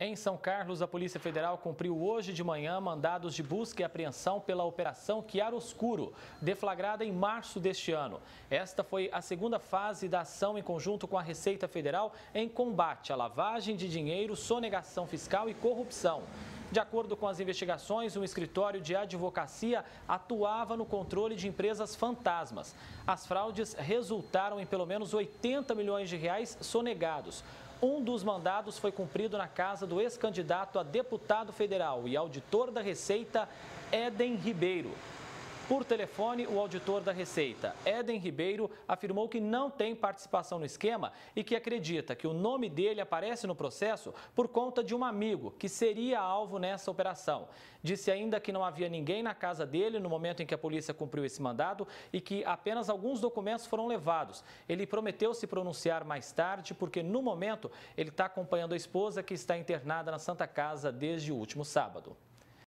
Em São Carlos, a Polícia Federal cumpriu hoje de manhã mandados de busca e apreensão pela Operação Chiaroscuro, deflagrada em março deste ano. Esta foi a segunda fase da ação em conjunto com a Receita Federal em combate à lavagem de dinheiro, sonegação fiscal e corrupção. De acordo com as investigações, um escritório de advocacia atuava no controle de empresas fantasmas. As fraudes resultaram em pelo menos 80 milhões de reais sonegados. Um dos mandados foi cumprido na casa do ex-candidato a deputado federal e auditor da Receita, Éden Ribeiro. Por telefone, o auditor da Receita, Éden Ribeiro, afirmou que não tem participação no esquema e que acredita que o nome dele aparece no processo por conta de um amigo que seria alvo nessa operação. Disse ainda que não havia ninguém na casa dele no momento em que a polícia cumpriu esse mandado e que apenas alguns documentos foram levados. Ele prometeu se pronunciar mais tarde porque, no momento, ele está acompanhando a esposa que está internada na Santa Casa desde o último sábado.